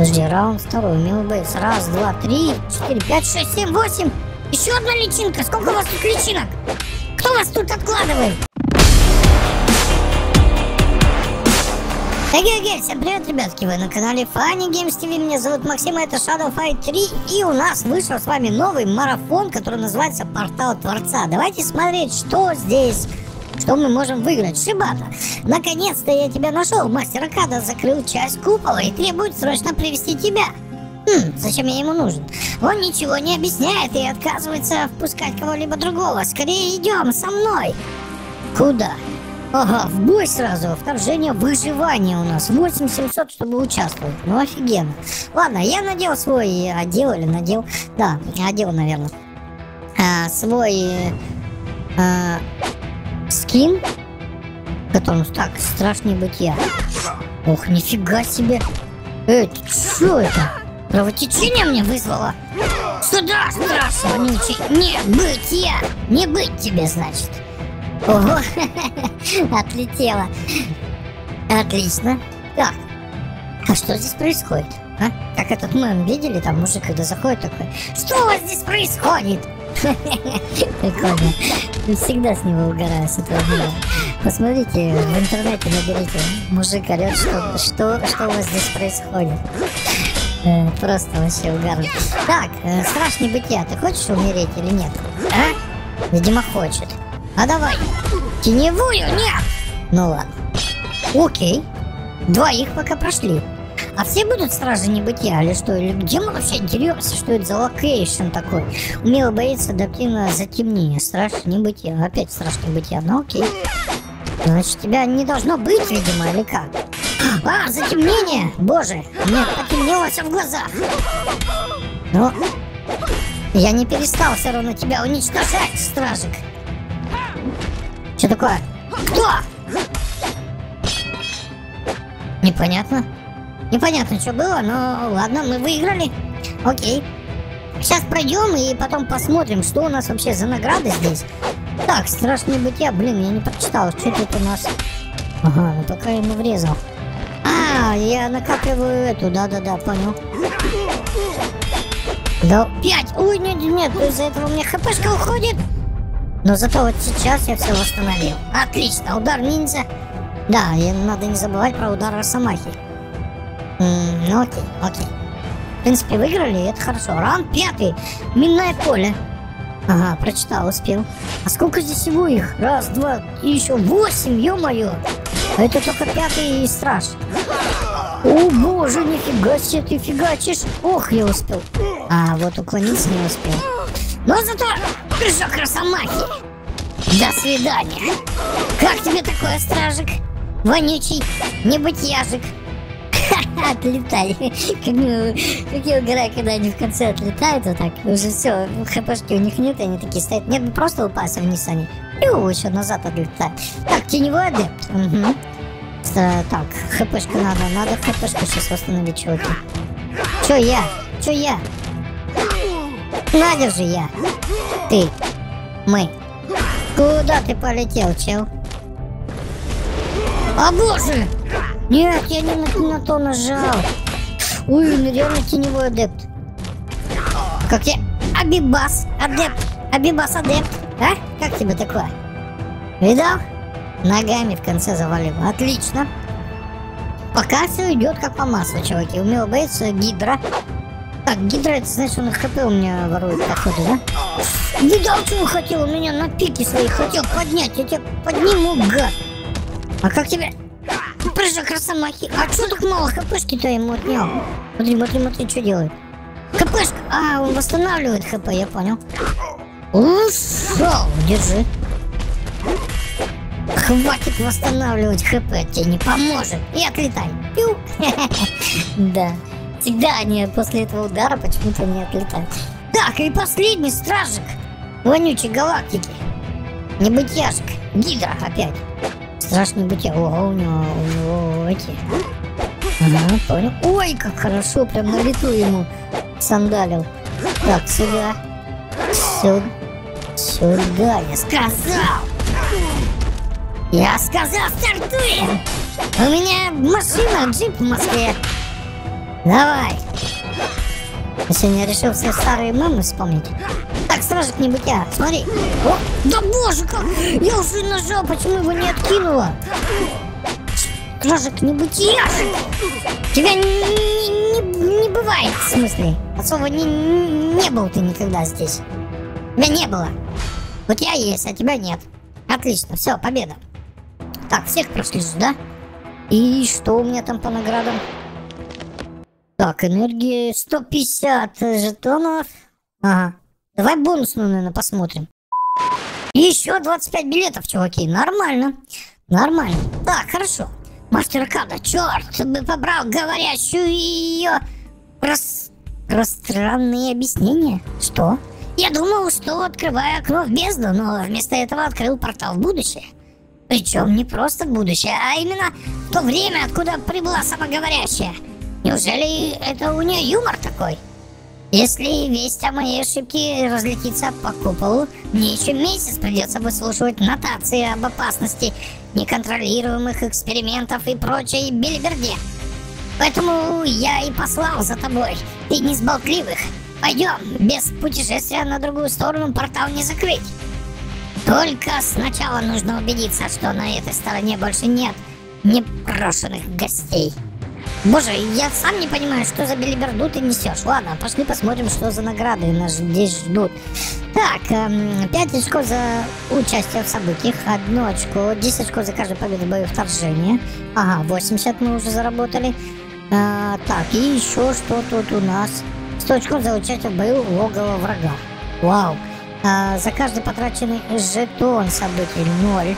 Подожди, раунд второй. Милый бейс. Раз, два, три, четыре, пять, шесть, семь, восемь. Еще одна личинка. Сколько у вас тут личинок? Кто вас тут откладывает? Эгей, всем привет, ребятки, вы на канале Funny Games TV, меня зовут Максим, а это Shadow Fight 3, и у нас вышел с вами новый марафон, который называется Портал Творца. Давайте смотреть, что здесь, что мы можем выиграть. Шибата, наконец-то я тебя нашел, мастер Акада закрыл часть купола и требует срочно привести тебя. Хм, зачем я ему нужен? Он ничего не объясняет и отказывается впускать кого-либо другого. Скорее идем со мной. Куда? Ага, в бой сразу. Вторжение выживания у нас. 8700, чтобы участвовать. Ну, офигенно. Ладно, я надел свой... Одел или надел? Да, одел, наверное. А, свой... А, скин. Которым... Так, страшный бытия. Ох, нифига себе. Эй, что это? Кровотечение мне вызвало? Сюда, страшный вонючий. Не быть я. Не быть тебе, значит. Ого, отлетела. Отлично. Так, а что здесь происходит? А? Как этот мем видели, там мужик, когда заходит такой, что у вас здесь происходит? Прикольно. Всегда с него угораю, с этого мема. Посмотрите, в интернете наберите, мужик орет, что, что, что у вас здесь происходит. Э, просто вообще угарно. Так, э, страшный бытия, ты хочешь умереть или нет? А? Видимо, хочет. А давай. Теневую? Нет. Ну ладно. Окей. Двоих пока прошли. А все будут стражи небытия или что? Или где мы вообще деремся? Что это за location такой? Умело боится адаптивное затемнение. Страж небытия. Опять страж небытия. Ну окей. Значит, тебя не должно быть, видимо, или как? А, затемнение! Боже, мне потемнело все в глазах. Ну, я не перестал все равно тебя уничтожать, стражик. Что такое? Кто? Непонятно. Непонятно, что было, но ладно, мы выиграли. Окей. Сейчас пройдем и потом посмотрим, что у нас вообще за награды здесь. Так, страшное бытие, блин, я не прочитал, что тут у нас. Ага, ну пока я ему врезал. А, я накапливаю эту, да-да-да, понял. Да, пять! Ой, нет, нет, из-за этого у меня хпшка уходит. Но зато вот сейчас я все восстановил. Отлично, удар ниндзя. Да, и надо не забывать про удар Росомахи. Ну окей, окей. В принципе, выиграли, это хорошо. Раунд пятый. Минное поле. Ага, прочитал, успел. А сколько здесь всего их? Раз, два, и еще восемь, ё-моё. А это только пятый страж. О боже, нифига себе ты фигачишь. Ох, я успел. А, вот уклониться не успел. Но зато прыжок Росомахи. До свидания. Как тебе такое, стражик? Вонючий небытияжик. Отлетай. Как, ну, я угораю, когда они в конце отлетают вот так. Уже все, хпшки у них нет, они такие стоят. Нет, ну просто упасть вниз они. И еще назад отлетают. Так, теневой адепт. Угу. Так, хпшка надо. Надо хпшку сейчас восстановить, чуваки. Че я? Че я? Надя же я. Ты. Мы. Куда ты полетел, чел? О боже! Нет, я не на, на то нажал. Ой, ну реально теневой адепт. Как я... Абибас адепт. Абибас адепт. А? Как тебе такое? Видал? Ногами в конце завалил. Отлично. Пока все идет как по маслу, чуваки. Умел боится гидра. Так, гидра, это значит, он хп у меня ворует, походу, да? Видал, чего хотел? У меня на пике свои хотел поднять. Я тебя подниму, гад. А как тебе? Прыжок Росомахи. А что так мало хпшки-то ему отнял? Смотри, смотри, смотри, что делает. ХПшка. А, он восстанавливает хп, я понял. Ушел. Держи. Хватит восстанавливать хп, тебе не поможет. И отлетай. Пью. Да. Всегда они после этого удара почему-то не отлетают. Так, и последний стражик вонючей галактики. Небытяшек. Гидра опять. Страшный бытия. Ого, у него, у него эти. Ага, понял. Ой, как хорошо, прям на лету ему сандалил. Так, сюда. Сюда. Сюда, я сказал. Я сказал, стартуем. У меня машина, джип в Москве. Давай. Я сегодня решил все старые мемы вспомнить. Стражик небытия, смотри. О, да боже как! Я уже нажал, почему его не откинула? Стражик небытия! Тебя не, не, не бывает, в смысле. Особо не, не был ты никогда здесь. Тебя не было. Вот я есть, а тебя нет. Отлично, все, победа. Так, всех прошли же, да? И что у меня там по наградам? Так, энергия 150 жетонов. Ага. Давай бонусную, наверное, посмотрим. Еще 25 билетов, чуваки. Нормально. Нормально. Так, хорошо. Мастер Када, черт бы побрал говорящую ее прос... пространные объяснения. Что? Я думал, что открываю окно в бездну, но вместо этого открыл портал в будущее. Причем не просто в будущее, а именно в то время, откуда прибыла самоговорящая. Неужели это у нее юмор такой? Если весть о моей ошибке разлетится по куполу, мне еще месяц придется выслушивать нотации об опасности неконтролируемых экспериментов и прочей белиберде. Поэтому я и послал за тобой. Ты не с болтливых. Пойдем, без путешествия на другую сторону портал не закрыть. Только сначала нужно убедиться, что на этой стороне больше нет непрошенных гостей. Боже, я сам не понимаю, что за белиберду ты несешь. Ладно, пошли посмотрим, что за награды нас здесь ждут. Так, эм, 5 очков за участие в событиях, 1 очко, 10 очков за каждую победу в бою вторжения. Ага, 80 мы уже заработали. А, так, и еще что тут у нас? 100 очков за участие в бою логово врага. Вау. А, за каждый потраченный жетон событий 0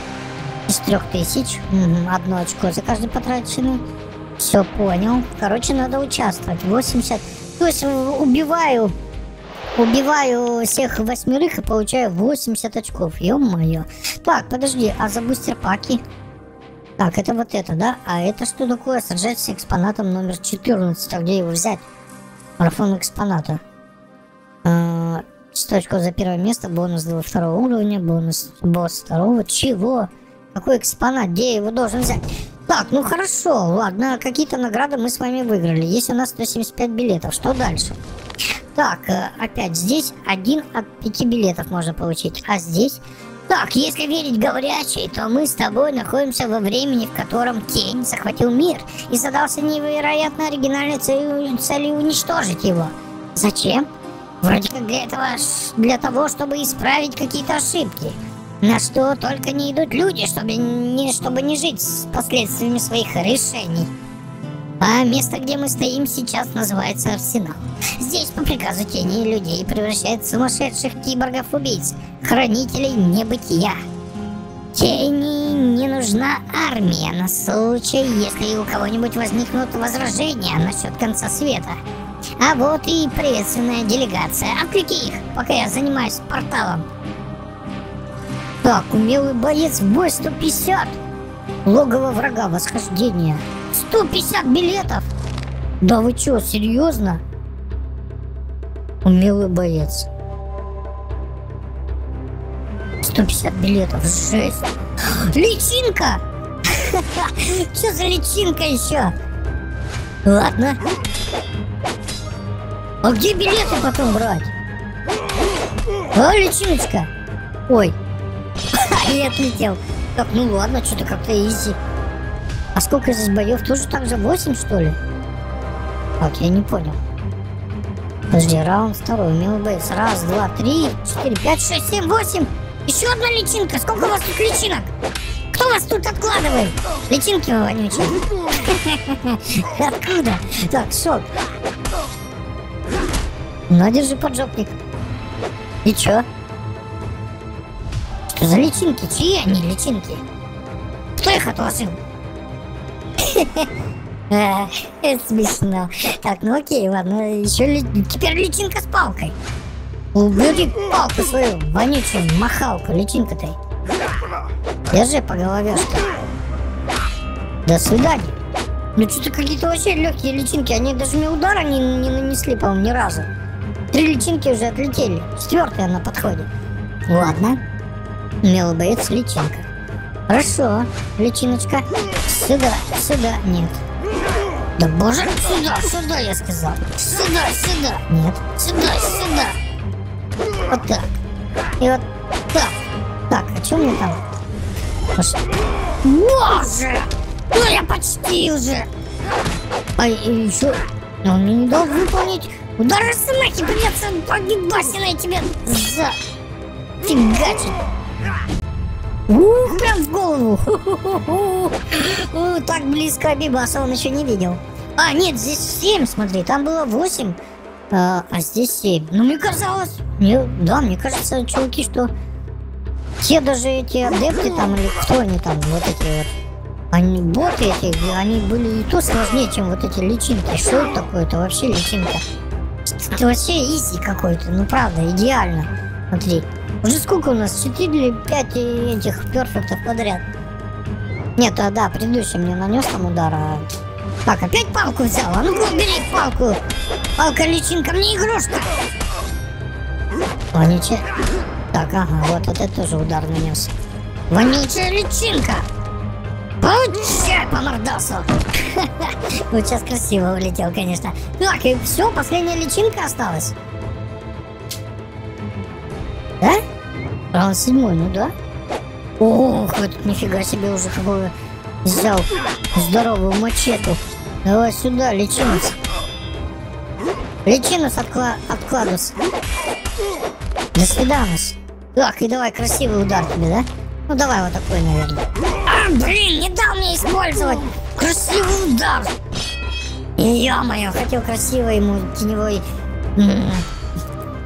из 3000. Угу, одно очко за каждый потраченный. Все понял. Короче, надо участвовать. 80. То есть убиваю. Убиваю всех восьмерых и получаю 80 очков. Ё-моё. Так, подожди, а за бустер паки? Так, это вот это, да? А это что такое? Сражать с экспонатом номер 14. А где его взять? Марафон экспоната. А, 100 очков за первое место, бонус до второго уровня, бонус босс второго. Чего? Какой экспонат? Где я его должен взять? Так, ну хорошо, ладно, какие-то награды мы с вами выиграли. Есть у нас 175 билетов. Что дальше? Так, э, опять здесь один от пяти билетов можно получить. А здесь? Так, если верить говорящей, то мы с тобой находимся во времени, в котором Тень захватил мир и задался невероятно оригинальной целью, целью уничтожить его. Зачем? Вроде как для этого, для того, чтобы исправить какие-то ошибки. На что только не идут люди, чтобы не, чтобы не жить с последствиями своих решений. А место, где мы стоим сейчас, называется Арсенал. Здесь по приказу тени людей превращают сумасшедших киборгов-убийц, хранителей небытия. Тени не нужна армия на случай, если у кого-нибудь возникнут возражения насчет конца света. А вот и приветственная делегация. Отвлеки их, пока я занимаюсь порталом. Так, умелый боец в бой 150. Логово врага, восхождение. 150 билетов? Да вы чё, серьезно? Умелый боец. 150 билетов, жесть. Личинка! Что за личинка еще? Ладно. А где билеты потом брать? А, личиночка? Ой, и отлетел. Так, ну ладно, что-то как-то изи. А сколько здесь боев? Тоже так же 8, что ли? Так, я не понял. Подожди, раунд второй, умелый боец. Раз, два, три, четыре, пять, шесть, семь, восемь. Еще одна личинка. Сколько у вас тут личинок? Кто вас тут откладывает? Личинки вы вонючие. Откуда? Так, шок. На, держи поджопник. И чё? Что за личинки? Чьи они личинки? Кто их отложил? Смешно. Так, ну окей, ладно. Еще теперь личинка с палкой. Убери палку свою, вонючую махалку, личинка-то. Держи по голове, что До свидания. Ну что-то какие-то вообще легкие личинки, они даже мне удара не, не нанесли, по-моему, ни разу. Три личинки уже отлетели, четвертая на подходе. Ладно. Боец личинка. Хорошо, личиночка. Сюда, сюда, нет. Да боже, сюда, сюда, я сказал. Сюда, сюда. Нет, сюда, сюда. Вот так. И вот так. Так, а что мне там? Боже! Ну я почти уже! А еще... Но он мне не дал выполнить удар Росомахи, придется погибасиной тебе за... фигачить. Ух, прям в голову. Так близко Абибаса он еще не видел. А, нет, здесь 7, смотри, там было 8, а, а здесь 7. Ну, мне казалось, мне, да, мне кажется, чуваки, что те даже эти адепты там, или кто они там, вот эти вот, они боты эти, они были и то сложнее, чем вот эти личинки. Что это такое? Это вообще личинка. Это вообще изи какой-то, ну правда, идеально. Смотри, уже сколько у нас? 4 или 5 этих перфектов подряд. Нет, а да, предыдущий мне нанес там удар, а... Так, опять палку взял? А ну-ка, убери палку! Палка личинка, мне игрушка! Ничего. Так, ага, вот это тоже удар нанес. Вонючая личинка! Получай по мордасу! Вот сейчас красиво улетел, конечно. Так, и все, последняя личинка осталась. Раунд седьмой, ну да. Ох, этот нифига себе уже какую взял здоровую мачету. Давай сюда, личинус. Личинус откла откладус. До свиданус. Так, и давай красивый удар тебе, да? Ну давай вот такой, наверное. А, блин, не дал мне использовать красивый удар. Ё-моё, хотел красиво ему теневой...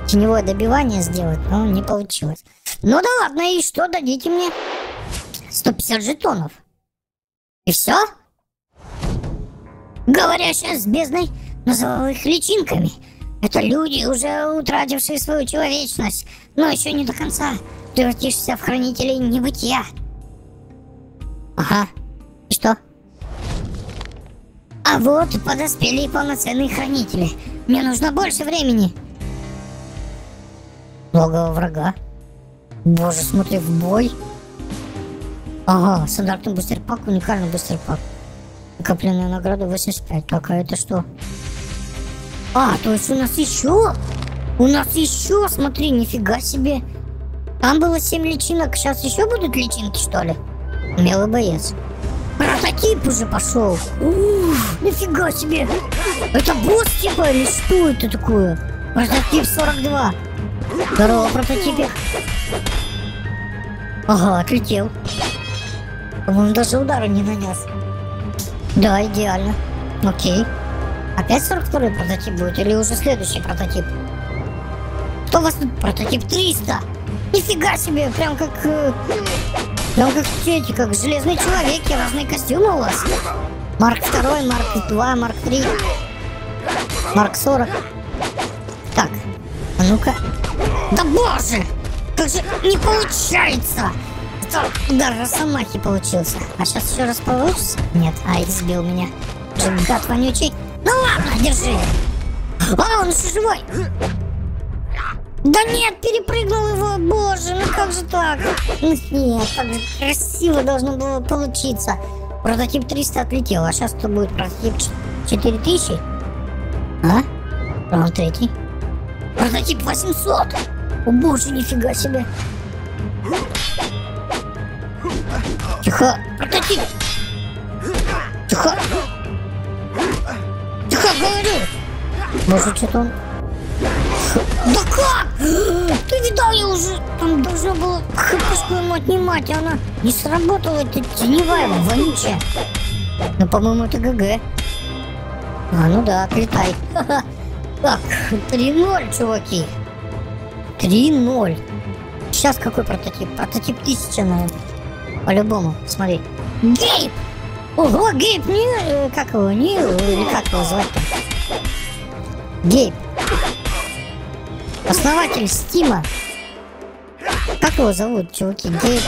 Теневое добивание сделать, но не получилось. Ну да ладно, и что дадите мне? 150 жетонов. И все? Говорящая с бездной называл их личинками. Это люди, уже утратившие свою человечность, но еще не до конца превратишься в хранителей небытия. Ага. И что? А вот подоспели полноценные хранители. Мне нужно больше времени. Логово врага. Боже, смотри, в бой. Ага, стандартный бустер пак, уникальный бустер пак. Накопленная награда 85. Так, а это что? А, то есть у нас еще? У нас еще, смотри, нифига себе. Там было 7 личинок, сейчас еще будут личинки, что ли? Мелый боец. Прототип уже пошел. Ух, нифига себе. Это босс типа или что это такое? Прототип 42. Здорово, прототипик. Ага, отлетел. Он даже удара не нанес. Да, идеально. Окей. Опять 42 прототип будет или уже следующий прототип? Что у вас тут? Прототип 300. Нифига себе, прям как... Э, прям как эти, как железные человеки, разные костюмы у вас. Марк 2, Марк 2, Марк 3, Марк 40. Так, а ну-ка. Да боже! Как же не получается! Это удар Росомахи получился. А сейчас еще раз получится? Нет, ай, сбил меня. Гад вонючий. Ну ладно, держи. А, он еще живой. Да нет, перепрыгнул его, боже, ну как же так? Нет, так же красиво должно было получиться. Прототип 300 отлетел, а сейчас это будет прототип 4000? А? Раунд третий. Прототип 800! О боже, нифига себе! Тихо! Прототип! Тихо! Тихо, говорю! Может, что-то он... Да как? Ты видал, я уже там должна была хпшку ему отнимать, а она не сработала, это теневая, вонючая. Ну, по-моему, это ГГ. А, ну да, отлетай. Так, 3-0, чуваки. 3-0. Сейчас какой прототип? Прототип 1000, наверное. По-любому, смотри. Гейб! Ого, Гейб, не... Э, как его, не... Или как его звать-то? Гейб. Основатель Стима. Как его зовут, чуваки? Гейб...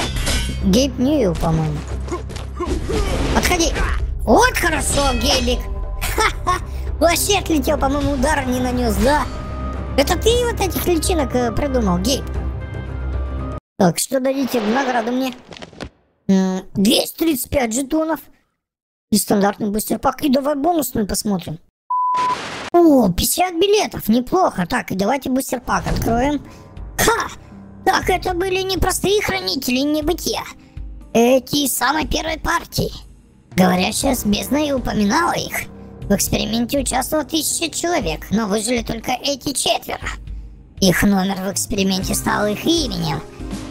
Гейб Нью, по-моему. Подходи. Вот хорошо, Гейбик. Ха-ха. Вообще отлетел, по-моему, удар не нанес, да? Это ты вот этих личинок э, придумал, Гейб? Так, что дадите награду мне? 235 жетонов. И стандартный бустер-пак. И давай бонусную посмотрим. О, 50 билетов, неплохо. Так, и давайте бустер-пак откроем. Ха! Так, это были не простые хранители небытия. Эти самой первой партии. Говорящая с бездной упоминала их. В эксперименте участвовало тысяча человек, но выжили только эти четверо. Их номер в эксперименте стал их именем.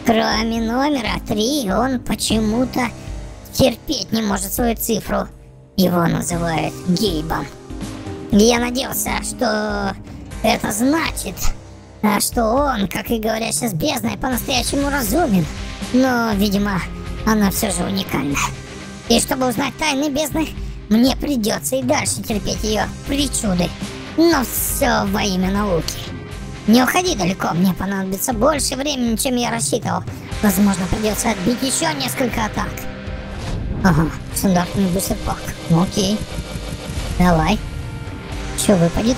Кроме номера 3, он почему-то терпеть не может свою цифру. Его называют Гейбом. Я надеялся, что это значит, а что он, как и говорят сейчас бездной, по-настоящему разумен. Но, видимо, она все же уникальна. И чтобы узнать тайны бездны, мне придется и дальше терпеть ее причуды. Но все во имя науки. Не уходи далеко, мне понадобится больше времени, чем я рассчитывал. Возможно, придется отбить еще несколько атак. Ага, стандартный бустерпак. Ну окей. Давай. Что выпадет?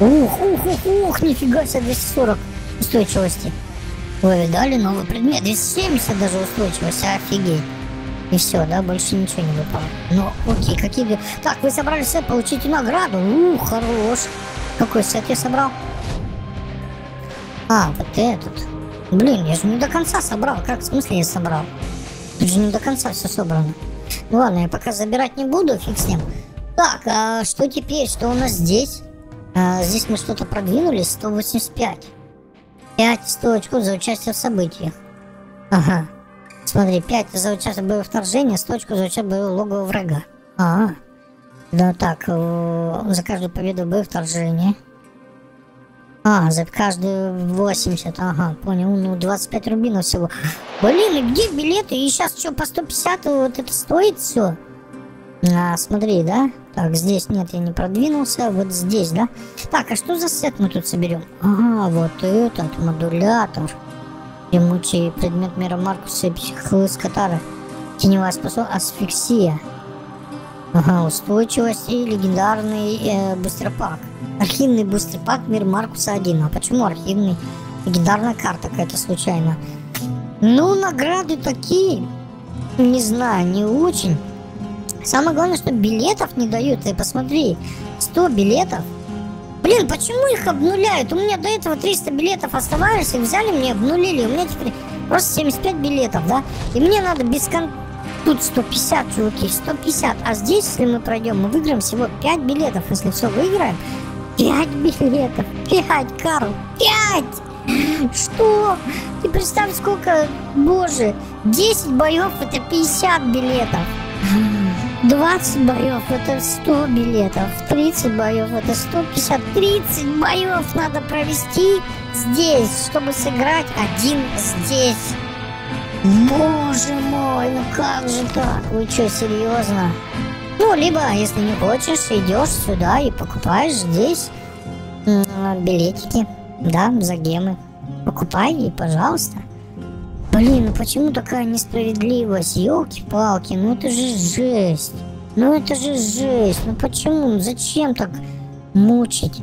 Ух, ух, ух, ух, нифига себе, 240 устойчивости. Вы видали новый предмет? 270 даже устойчивости, офигеть. И все, да, больше ничего не выпало. Ну, окей, какие... Так, вы собрали сет, получите награду. Ух, хорош. Какой сет я собрал? А, вот этот. Блин, я же не до конца собрал. Как в смысле я собрал? Тут же не до конца все собрано. Ну ладно, я пока забирать не буду, фиг с ним. Так, а что теперь? Что у нас здесь? А, здесь мы что-то продвинули. 185. 5 100 очков за участие в событиях. Ага. Смотри, 5 за участие в боевом вторжении, 100 очков за участие в боевом логово врага. Ага. Да так, за каждую победу в боевом вторжении. А, за каждую 80, ага, понял, ну 25 рубинов всего. Блин, и где билеты? И сейчас что, по 150 вот это стоит все? А, смотри, да? Так, здесь нет, я не продвинулся, вот здесь, да? Так, а что за сет мы тут соберем? Ага, вот этот модулятор. Ремучий предмет мира Маркуса и Катара. Теневая способность асфиксия. Ага, устойчивость и легендарный э, бустерпак. Архивный бустерпак Мир Маркуса 1. А почему архивный? Легендарная карта какая-то случайно. Ну, награды такие. Не знаю, не очень. Самое главное, что билетов не дают. Ты посмотри, 100 билетов. Блин, почему их обнуляют? У меня до этого 300 билетов оставались, и взяли мне, обнулили. У меня теперь просто 75 билетов, да? И мне надо без кон Тут 150, чуваки, 150. А здесь, если мы пройдем, мы выиграем всего 5 билетов. Если все выиграем, 5 билетов. 5, Карл, 5! Что? Ты представь, сколько... Боже, 10 боев это 50 билетов. 20 боев это 100 билетов. 30 боев это 150. 30 боев надо провести здесь, чтобы сыграть один здесь. Боже мой, ну как же так? Вы что, серьезно? Ну, либо, если не хочешь, идешь сюда и покупаешь здесь билетики, да, за гемы. Покупай и, пожалуйста. Блин, ну почему такая несправедливость? Елки-палки, ну это же жесть. Ну это же жесть. Ну почему? Зачем так мучить?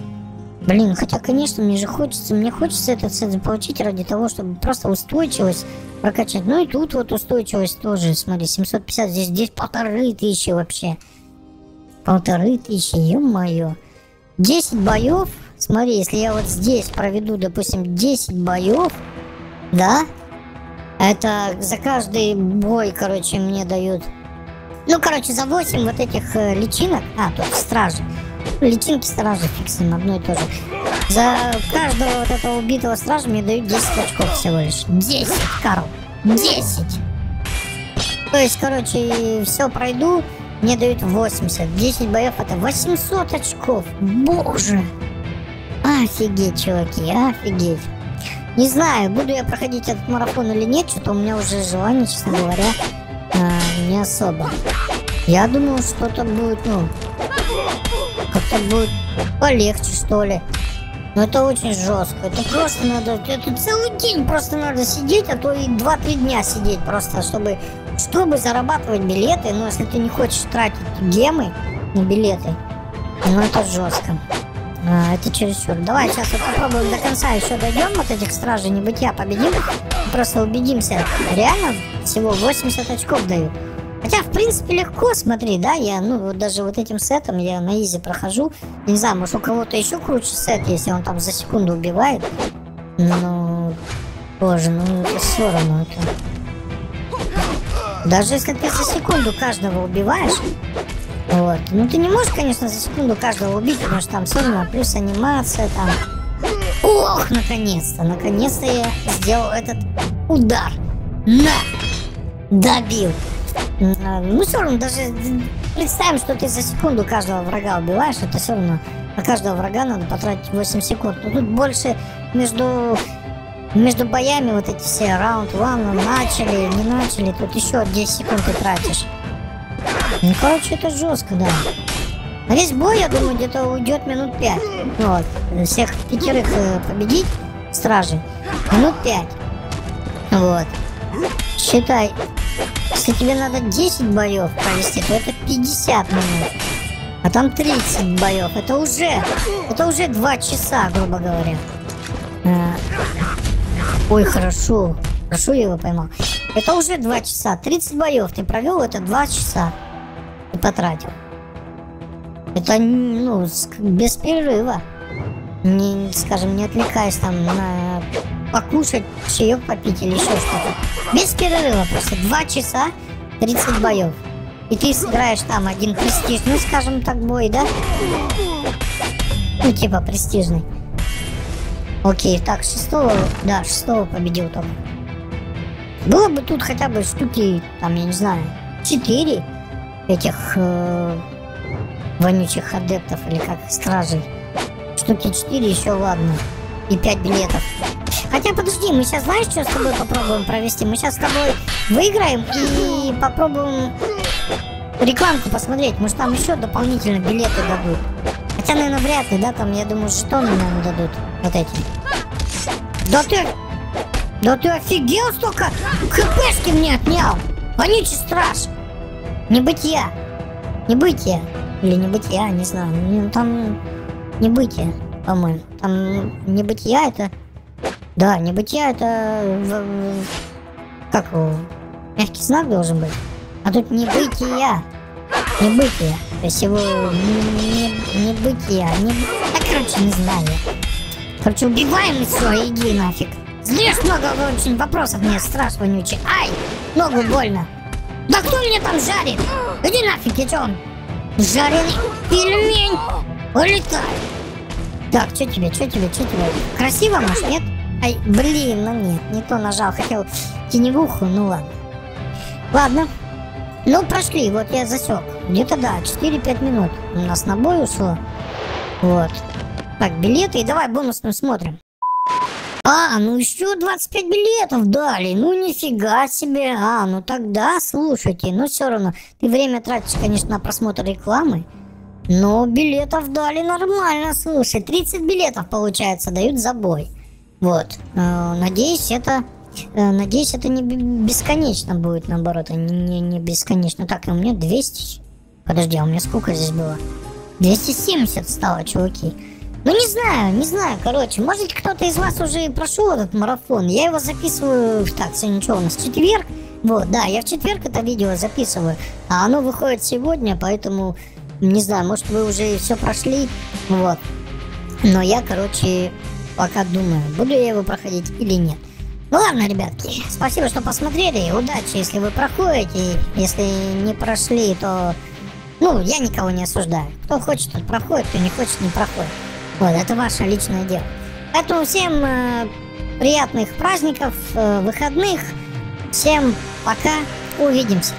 Блин, хотя, конечно, мне же хочется, мне хочется этот сет получить ради того, чтобы просто устойчивость прокачать. Ну и тут вот устойчивость тоже, смотри, 750, здесь, здесь полторы тысячи вообще. Полторы тысячи, ё-моё. 10 боев, смотри, если я вот здесь проведу, допустим, 10 боев, да, это за каждый бой, короче, мне дают... Ну, короче, за 8 вот этих э, личинок... А, тут стражи. Личинки стражи фиксим, одно и то же. За каждого вот этого убитого стража мне дают 10 очков всего лишь. 10, Карл. 10. То есть, короче, все пройду, мне дают 80. 10 боев это 800 очков. Боже. Офигеть, чуваки, офигеть. Не знаю, буду я проходить этот марафон или нет, что-то у меня уже желание, честно говоря, э, не особо. Я думаю, что-то будет, ну, как-то будет полегче, что ли. Но это очень жестко. Это просто надо... Это целый день просто надо сидеть, а то и 2-3 дня сидеть просто, чтобы... Чтобы зарабатывать билеты, но если ты не хочешь тратить гемы на билеты, ну это жестко. А, это чересчур. Давай сейчас вот попробуем до конца еще дойдем вот этих стражей небытия, победим. Просто убедимся. Реально всего 80 очков дают. Хотя, в принципе, легко, смотри, да, я, ну, вот даже вот этим сетом я на изи прохожу. Не знаю, может, у кого-то еще круче сет, если он там за секунду убивает. Ну, боже, ну, это все равно это. Даже если ты за секунду каждого убиваешь, вот, ну, ты не можешь, конечно, за секунду каждого убить, потому что там все равно плюс анимация, там. Ох, наконец-то, наконец-то я сделал этот удар. На! Добил. Ну, все равно, даже представим, что ты за секунду каждого врага убиваешь, это все равно на каждого врага надо потратить 8 секунд. Но тут больше между между боями вот эти все раунд ван начали, не начали, тут еще 10 секунд ты тратишь. Ну, короче, это жестко, да. А весь бой, я думаю, где-то уйдет минут 5. Вот. Всех пятерых э, победить, стражей, минут 5. Вот. Считай, если тебе надо 10 боев провести, то это 50 минут. А там 30 боев. Это уже, это уже 2 часа, грубо говоря. А, ой, хорошо. Хорошо я его поймал. Это уже 2 часа. 30 боев ты провел, это 2 часа. И потратил. Это, ну, без перерыва. Не, скажем, не отвлекаясь там на покушать, чаек попить или еще что-то. Без перерыва просто 2 часа 30 боев. И ты сыграешь там один престижный, скажем так, бой, да? Ну, типа престижный. Окей, так, шестого, да, шестого победил только. Было бы тут хотя бы штуки, там, я не знаю, четыре этих э, вонючих адептов, или как, стражей. Штуки четыре еще ладно. И пять билетов. Хотя подожди, мы сейчас знаешь, что с тобой попробуем провести? Мы сейчас с тобой выиграем и попробуем рекламку посмотреть. Может там еще дополнительно билеты дадут. Хотя, наверное, вряд ли, да, там, я думаю, жетоны нам дадут. Вот эти. Да ты... Да ты офигел столько хпшки мне отнял! Вонючий страж! Не быть я. Не быть я. Или не быть я, не знаю. Ну, там не быть я, по-моему. Там не быть я это да, небытие это... Как? Мягкий знак должен быть. А тут небытие. Небытие. То есть его не, не, небытие. Да, короче, не знаю. Короче, убиваем и все, иди нафиг. Здесь много очень вопросов мне, страж вонючий. Ай, ногу больно. Да кто меня там жарит? Иди нафиг, что он? Жареный пельмень. Улетай. Так, что тебе, что тебе, что тебе? Красиво, может, нет? Ай, блин, ну нет, не то нажал. Хотел теневуху, ну ладно. Ладно. Ну, прошли, вот я засек. Где-то, да, 4-5 минут у нас на бой ушло. Вот. Так, билеты, и давай бонусным смотрим. А, ну еще 25 билетов дали. Ну нифига себе. А, ну тогда слушайте. Ну все равно. Ты время тратишь, конечно, на просмотр рекламы. Но билетов дали нормально, слушай. 30 билетов, получается, дают за бой. Вот. Э, надеюсь, это... Э, надеюсь, это не бесконечно будет, наоборот, а не, не бесконечно. Так, у меня 200... Подожди, а у меня сколько здесь было? 270 стало, чуваки. Ну, не знаю, не знаю, короче. Может, кто-то из вас уже прошел этот марафон. Я его записываю... Так, сегодня что у нас? Четверг? Вот, да, я в четверг это видео записываю. А оно выходит сегодня, поэтому... Не знаю, может, вы уже все прошли. Вот. Но я, короче, пока думаю, буду я его проходить или нет. Ну ладно, ребятки, спасибо, что посмотрели. Удачи, если вы проходите. Если не прошли, то... Ну, я никого не осуждаю. Кто хочет, тот проходит, кто не хочет, не проходит. Вот, это ваше личное дело. Поэтому всем э, приятных праздников, э, выходных. Всем пока, увидимся.